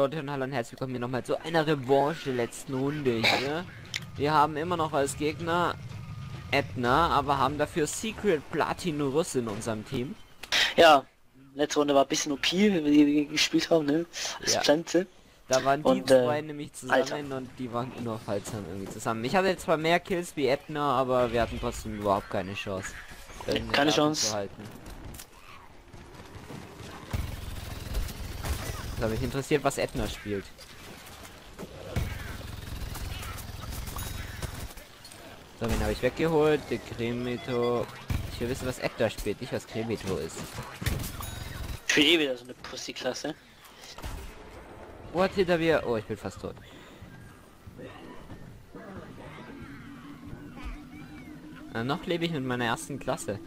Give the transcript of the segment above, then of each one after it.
Leute und hallo und herzlich willkommen hier nochmal zu einer Revanche der letzten Runde hier. Wir haben immer noch als Gegner Edna, aber haben dafür Secret Platin Russ in unserem Team. Ja, letzte Runde war ein bisschen OP, wenn wir die gespielt haben, ne? Als Ja. Pflanze. Da waren die Und, äh, zwei nämlich zusammen Alter. und die waren unaufhaltsam irgendwie zusammen. Ich hatte zwar mehr Kills wie Edna, aber wir hatten trotzdem überhaupt keine Chance. Keine Chance. Hat mich interessiert, was Edna spielt. So, den habe ich weggeholt. Der Cremito. Ich will wissen, was Edna spielt, nicht was Cremito ist. Ich will eh wieder so eine Pussy-Klasse. Wo hat hinter mir? Oh, ich bin fast tot. Na, noch lebe ich mit meiner ersten Klasse.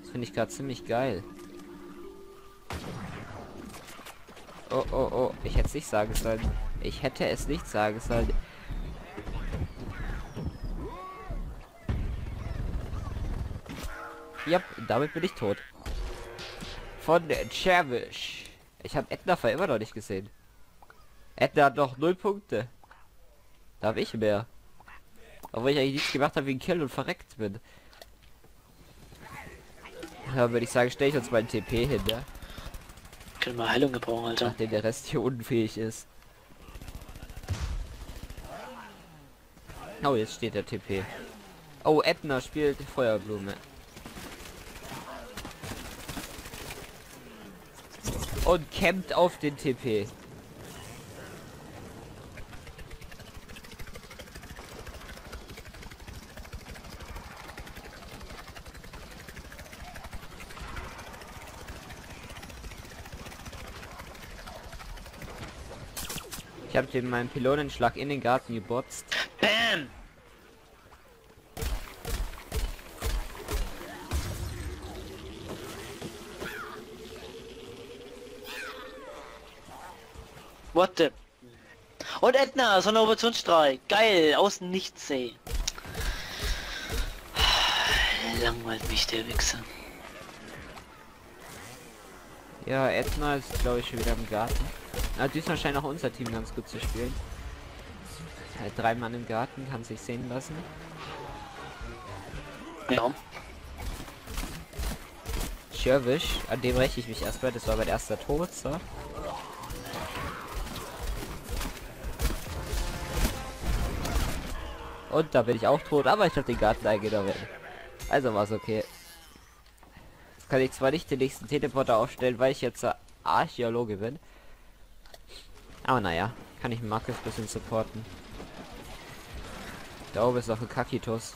Das finde ich gerade ziemlich geil. Oh, oh, oh. Ich hätte es nicht sagen sollen. Ich hätte es nicht sagen sollen. Ja, damit bin ich tot. Von Chervish. Ich habe Edna vor immer noch nicht gesehen. Edna hat noch null Punkte. Da habe ich mehr. Obwohl ich eigentlich nichts gemacht habe wie ein Kill und verreckt bin. Ja, würde ich sagen, stelle ich uns mal TP hin, ja? Können wir Heilung gebrauchen, Alter. Nachdem der Rest hier unfähig ist. Oh, jetzt steht der TP. Oh, Edna spielt Feuerblume. Und campt auf den TP. Ich habe den meinen Pylonenschlag in den Garten gebotzt. Bam! What the? Und Edna, so ein Operationsstrahl. Geil, außen nichts, ey. Langweilt mich der Wichser. Ja, Edna ist glaube ich schon wieder im Garten. Na, diesmal scheint auch unser Team ganz gut zu spielen. Halt drei Mann im Garten, kann sich sehen lassen. Ja. Scherwisch, an dem räche ich mich erstmal, das war mein erster Tod, so. Und da bin ich auch tot, aber ich habe den Garten eingenommen. Also war's okay. Jetzt kann ich zwar nicht den nächsten Teleporter aufstellen, weil ich jetzt Archäologe bin. Aber naja, kann ich Marcus ein bisschen supporten. Da oben ist noch ein Kakitus.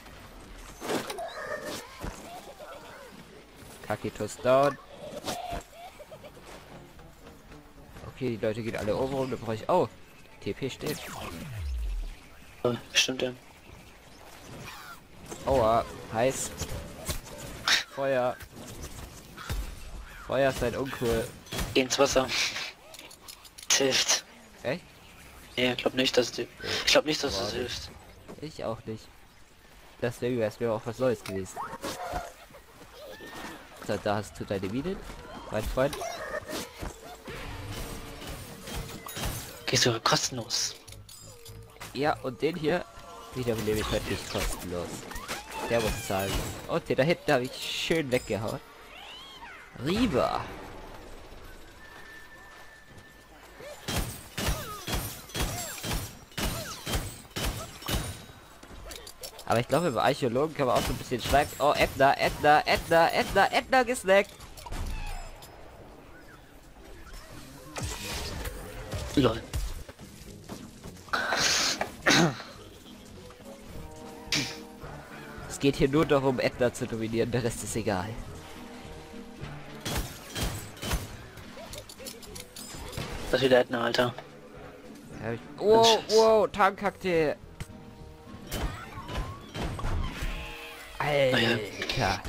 Kakitus down. Okay, die Leute gehen alle oben rum, da brauche ich... Oh, TP steht. Ja, Stimmt ja. Aua, heiß. Feuer. Feuer ist halt uncool. Geh ins Wasser. Hilft. Nee, ich glaube nicht, dass du. Ich glaube nicht, dass es Warte. hilft. Ich auch nicht. Das wäre das wäre auch was Neues gewesen. So, da hast du deine Minen, mein Freund. Gehst sogar kostenlos. Ja, und den hier wiederbelebe ich heute nicht kostenlos. Der muss zahlen. Und den da hinten habe ich schön weggehauen. Rieber. Aber ich glaube, bei Archäologen kann man auch so ein bisschen schreiben. Oh, Edna, Edna, Edna, Edna, Edna gesnackt. Lol. Es geht hier nur darum, Edna zu dominieren, der Rest ist egal. Das ist wieder Edna, Alter. Wow, wow, Tankkakteen. Alter.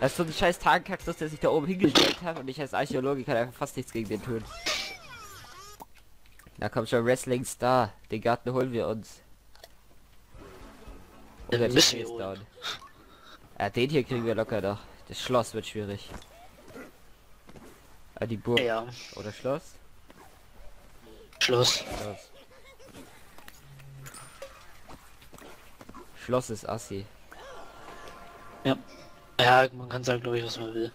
Das ist so ein scheiß Tankkaktus, der sich da oben hingestellt hat und ich als Archäologe kann einfach fast nichts gegen den tun. Da kommt schon Wrestling Star. Den Garten holen wir uns. Den der müssen wir down. Ja, den hier kriegen wir locker doch. Das Schloss wird schwierig. Ah, die Burg Ja. oder Schloss. Schluss. Schloss. Schloss ist assi. Ja. Ja, man kann sagen, glaube ich, was man will.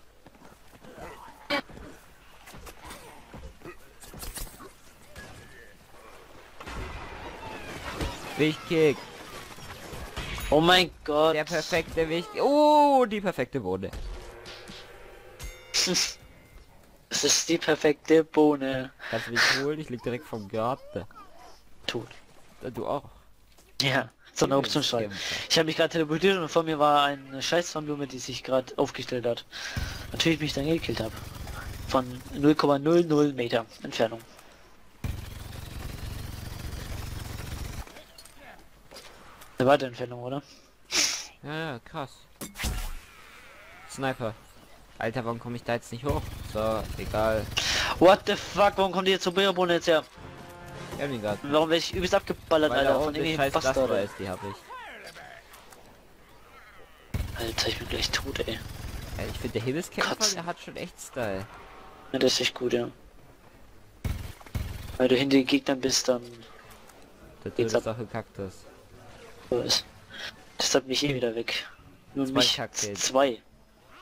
Wichtig. Oh mein Gott. Der perfekte Wichtig. Oh, die perfekte Bohne. Es ist die perfekte Bohne. Kannst du mich holen? Ich lieg direkt vom Garten. Tot. Du auch. Ja, so eine schreiben. Ich habe mich gerade teleportiert und vor mir war eine Scheißfarmblume, die sich gerade aufgestellt hat. Natürlich mich dann gekillt habe. Von 0,00 Meter Entfernung. Eine weitere Entfernung, oder? Ja, ja, krass. Sniper. Alter, warum komme ich da jetzt nicht hoch? So, egal. What the fuck, warum kommt die jetzt zur Bärenbohne jetzt her? Irmingard. Warum werde ich übelst abgeballert, Weil Alter, von irgendwelchen Bastarden? ist, die habe ich. Alter, ich bin gleich tot, ey. Ja, ich finde der Himmelskämpfer, der hat schon echt Style. Ja, das ist echt gut, ja. Weil du hinter den Gegnern bist, dann Der Geht's auch ein Kaktus. so ist. Das hat mich eh wieder weg. Nur Zwei mich Kakteen. zwei.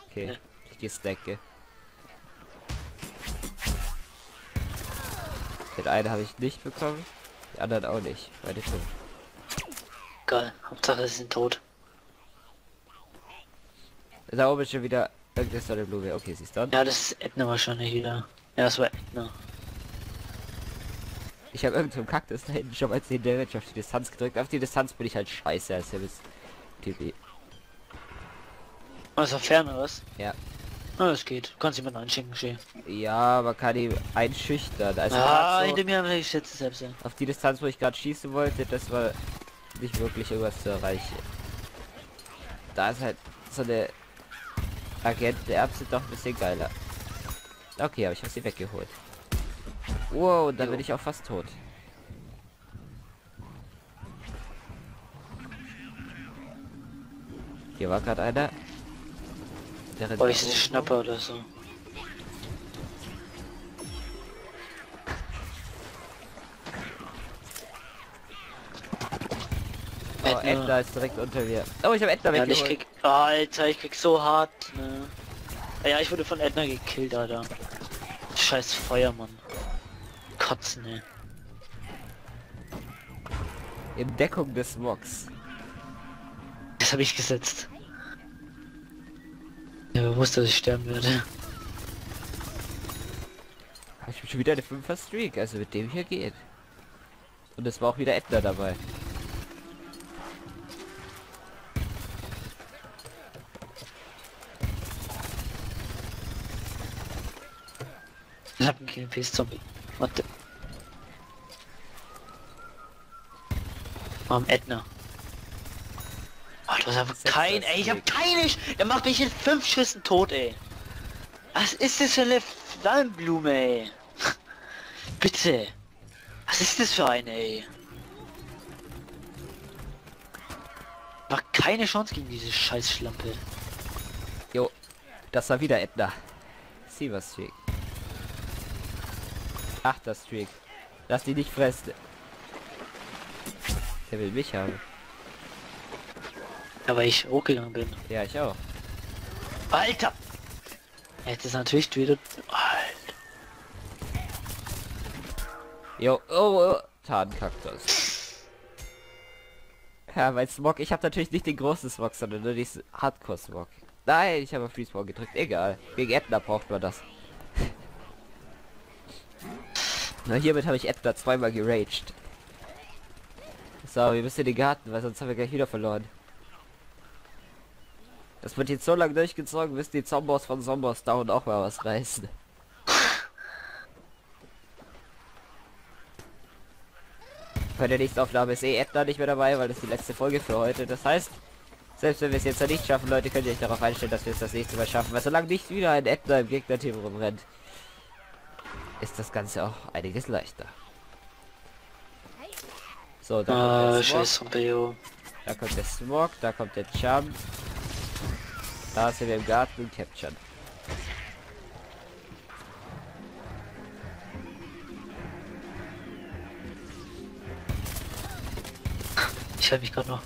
Okay, Ja. ich die Stacke. Den einen habe ich nicht bekommen, die anderen auch nicht. Beide tot. Geil. Hauptsache sie sind tot. Da oben ist schon wieder irgendeine Sonnenblume. Okay, siehst du? Ja, das ist Edna wahrscheinlich wieder. Ja, das war Edna. Ich habe irgendeinen Kaktus da hinten schon mal 10 Damage auf die Distanz gedrückt. Auf die Distanz bin ich halt scheiße als Himmels TV. Also fern oder was? Ja. Na, das geht. Du kannst jemanden einschenken, Schee. Ja, man kann ihn einschüchtern. Also ah, grad hinter so, mir wir die Schätze selbst. ja. auf die Distanz, wo ich gerade schießen wollte, das war nicht wirklich irgendwas zu erreichen. Da ist halt so eine Agentenerbse doch ein bisschen geiler. Okay, aber ich habe sie weggeholt. Wow, da bin ich auch fast tot. Hier war gerade einer. Der Oh, da ich rum. Schnapper oder so. Oh, Edna. Ist direkt unter mir. Oh, ich habe Edna Ja, ich krieg... Alter, ich krieg so hart, ne. Ja, ich wurde von Edna gekillt, Alter. Scheiß Feuermann. Kotzen, ne. In Deckung des Mox. Das habe ich gesetzt. Wer wusste, dass ich sterben werde. Ich schon wieder eine 5er Streak, also mit dem hier geht. Und es war auch wieder Edna dabei. Ich hab einen Kill Pace Zombie. Warte. Am Edna. Oh, du hast aber kein, ey, ich hab keine, Sch- der macht mich in fünf Schüssen tot, ey. Was ist das für eine Flammenblume, ey? Bitte. Was ist das für eine, ey? War keine Chance gegen diese scheiß Schlampe. Jo, das war wieder Edna. Silver Streak. Achter Streak. Lass die nicht fressen. Der will mich haben. Ja, weil ich hochgegangen bin. Ja, ich auch. Alter! Jetzt ist natürlich wieder... Alter. Jo, oh, oh. Tarnkaktus. Ja, mein Smog, ich habe natürlich nicht den großen Smog, sondern nur diesen Hardcore Smog. Nein, ich habe auf Freeze gedrückt. Egal. Gegen Edna braucht man das. Na, hiermit habe ich Edna zweimal geraged. So, wir müssen in den Garten, weil sonst haben wir gleich wieder verloren. Das wird jetzt so lange durchgezogen, bis die Zombos von Zombos Down auch mal was reißen. Bei der nächsten Aufnahme ist eh Edna nicht mehr dabei, weil das die letzte Folge für heute. Das heißt, selbst wenn wir es jetzt noch nicht schaffen, Leute, könnt ihr euch darauf einstellen, dass wir es das nächste Mal schaffen. Weil solange nicht wieder ein Edna im Gegnerteam rumrennt, ist das Ganze auch einiges leichter. So, da kommt Ah, der Smog, scheiß Zombie, da kommt der Smog, da kommt der Charm. Da ist er im Garten und captured. Ich habe mich gerade noch.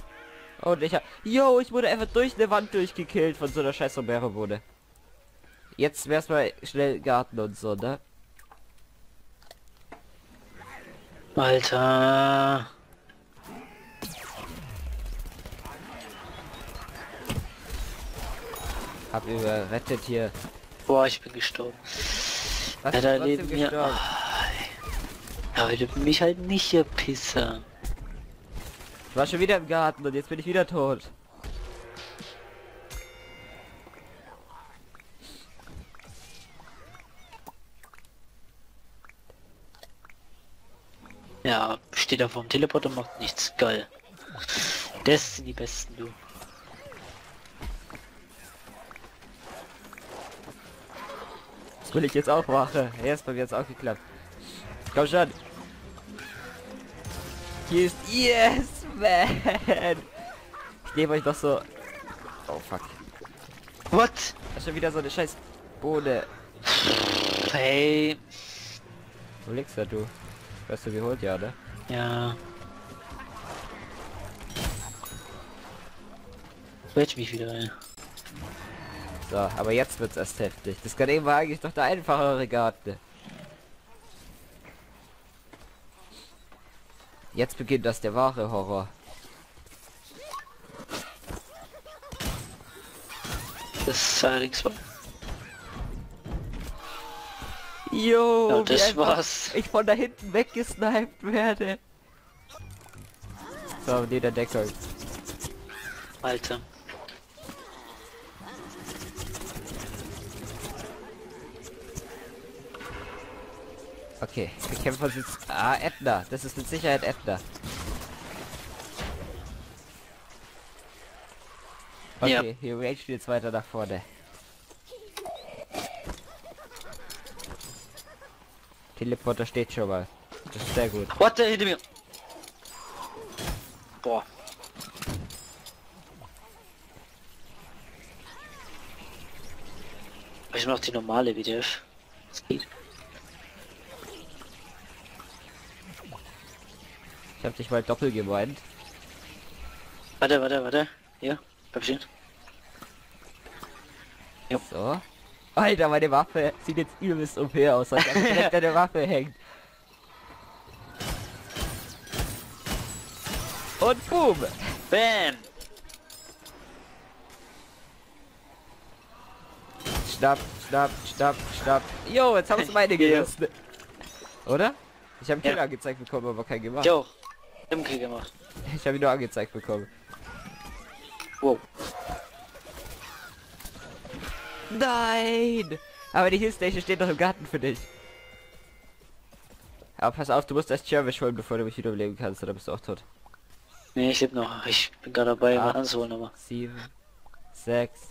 Und ich hab... Yo, ich wurde einfach durch eine Wand durchgekillt von so einer scheiß Romero wurde. Jetzt wär's mal schnell Garten und so, ne? Alter. Hab überrettet hier. Boah, ich bin gestorben. Was Ja, da gestorben? Ja, aber du mich halt nicht hier, Pisser. Ich war schon wieder im Garten und jetzt bin ich wieder tot. Ja, steht da vorm Teleporter und macht nichts. Geil. Das sind die besten, du. Das will ich jetzt auch machen. Ist bei mir jetzt auch geklappt. Komm schon. Hier ist... Yes, man. Ich nehme euch doch so... Oh, fuck. What? Das ist schon wieder so eine scheiß Bohne. Hey. Wo liegst da du? Weißt du, wie holt ja, ne? Ja. Quetsch mich wieder, ey. So, aber jetzt wird's erst heftig. Das gerade eben war eigentlich doch der einfachere Garten. Jetzt beginnt das der wahre Horror. Das ist allerdings wahr. Jo, Ja, das war's. Ich von da hinten weggesniped werde. So, nee, der Deckung. Alter. Okay, wir kämpfen uns jetzt... Ah, Edna. Das ist mit Sicherheit Edna. Okay, Ja. hier Rage jetzt weiter nach vorne. Teleporter steht schon mal. Das ist sehr gut. What the hinter mir? Boah. Ich mach die normale wieder. Das geht. Ich hab dich mal doppelt gemeint. Warte, warte, warte. Hier, bleib stehen. So. Alter, meine Waffe sieht jetzt übelst OP aus, als ob direkt an der Waffe hängt. Und boom! Bam! Schnapp, schnapp, schnapp, schnapp. Jo, jetzt haben sie meine Ja. gerissen. Oder? Ich habe einen Kill Ja. angezeigt bekommen, aber keinen gemacht. Jo. Im Krieg gemacht. Ich habe ihn nur angezeigt bekommen. Wow. Nein! Aber die Hillstation steht noch im Garten für dich. Aber pass auf, du musst erst Chervish holen, bevor du mich wiederbeleben kannst, oder bist du auch tot. Nee, ich lebe noch. Ich bin gerade dabei, mal anzuholen, aber. 7, 6,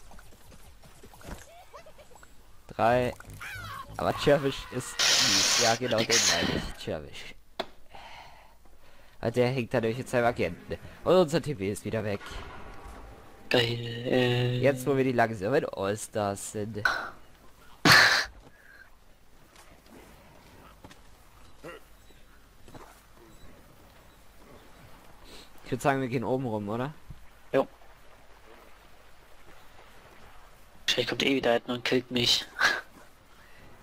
3. Aber Chervish ist. Ja, genau, den meine ich. Chervish. Ah, Der hängt da durch jetzt seinem Agenten. Und unser TP ist wieder weg. Geil. Äh, Jetzt, wo wir die langsamen Allstars sind. Ich würde sagen, wir gehen oben rum, oder? Vielleicht kommt eh wieder einer und killt mich.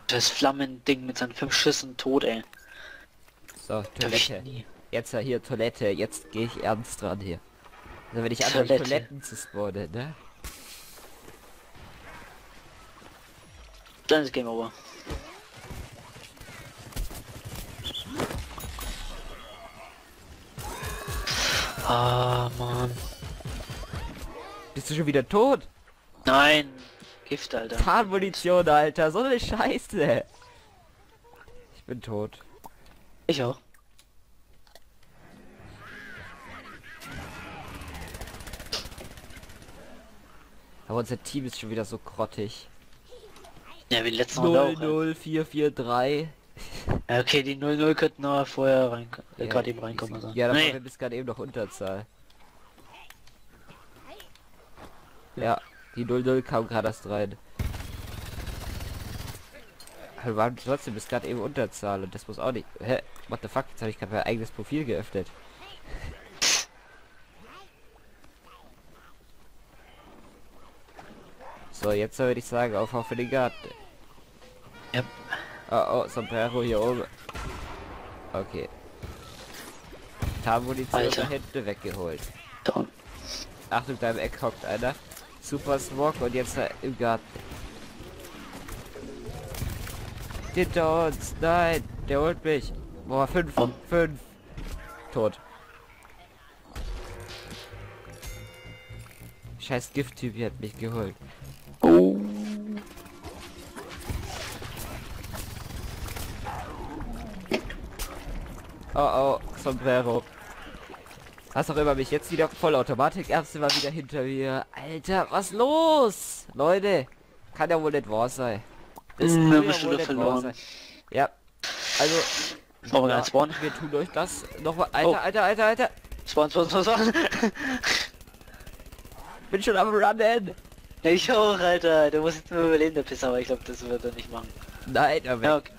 Das Flammending mit seinen fünf Schüssen tot, ey. So, Toilette. Jetzt ja hier Toilette, jetzt gehe ich ernst dran hier. Also wenn ich anfange Toilette. Toiletten zu spawnen, ne? Dann ist Game Over. Ah, Mann. Bist du schon wieder tot? Nein. Gift, Alter. Tarnmunition, Alter, so eine Scheiße. Ich bin tot. Ich auch. Aber unser Team ist schon wieder so grottig. Ja, wie letzten auch. ey. 00443. Ja, okay, die 0-0 könnten noch vorher rein, äh, Ja, gerade eben reinkommen. Also. Ja, da nee. wir bis gerade eben noch Unterzahl. Ja, die 0-0 kam gerade erst rein. Wir waren trotzdem bis gerade eben Unterzahl und das muss auch nicht. Hä? What the fuck? Jetzt habe ich gerade mein eigenes Profil geöffnet. So, jetzt würde ich sagen, auf für den Garten. Ja. Oh, oh, Sombrero hier oben. Okay. Tarnmunition Alter. da hinten weggeholt. Down. Achtung, da im Eck hockt einer. Super Smog und jetzt im Garten. Hinter uns! Nein! Der holt mich! Boah, fünf! Oh. Fünf! Tot. Scheiß Gifttyp hat mich geholt. Oh oh, Sombrero. Was auch immer mich jetzt wieder voll Automatik erste mal wieder hinter mir. Alter, was los? Leute, kann ja wohl nicht wahr sein. Das Hm, kann wir ja wohl verloren. sein. Ja. Also, Wollen wir ganz spawnen? wir tun euch das nochmal. Alter, Oh. Alter, Alter, Alter. Spawn, spawn, spawn, spawn. Bin schon am Runnen. Ich auch, Alter. Du musst jetzt nur überleben, der Pisser, aber ich glaube, das wird er nicht machen. Nein, aber Ja, okay.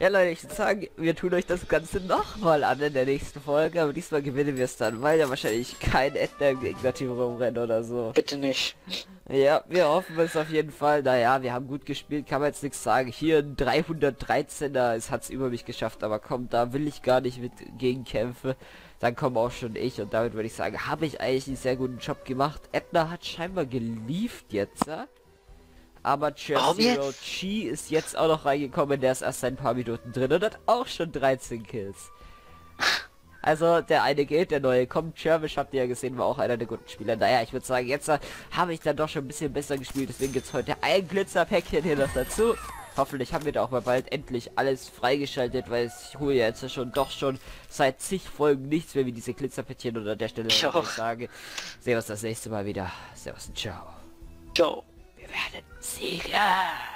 Ja Leute, ich würde sagen, wir tun euch das Ganze nochmal an in der nächsten Folge, aber diesmal gewinnen wir es dann, weil ja wahrscheinlich kein Ender-Gegner-Team rumrennt oder so. Bitte nicht. Ja, wir hoffen es auf jeden Fall. Naja, wir haben gut gespielt, kann man jetzt nichts sagen. Hier ein 313er, es hat's über mich geschafft, aber komm, da will ich gar nicht mit gegenkämpfen. Dann komme auch schon ich und damit würde ich sagen, habe ich eigentlich einen sehr guten Job gemacht. Edna hat scheinbar gelieft jetzt, ja? Aber jetzt? Chi ist jetzt auch noch reingekommen, der ist erst ein paar Minuten drin und hat auch schon 13 Kills. Also der eine geht, der neue kommt. Chervish habt ihr ja gesehen, war auch einer der guten Spieler. Naja, ich würde sagen, jetzt äh, habe ich dann doch schon ein bisschen besser gespielt. Deswegen gibt's heute ein Glitzerpäckchen hier noch dazu. Hoffentlich haben wir da auch mal bald endlich alles freigeschaltet, weil ich hole ja jetzt schon doch schon seit zig Folgen nichts mehr wie diese Glitzerpäckchen und an der Stelle Ich auch. sage, sehen wir uns das nächste Mal wieder. Servus und ciao. Ciao. You had a siegen!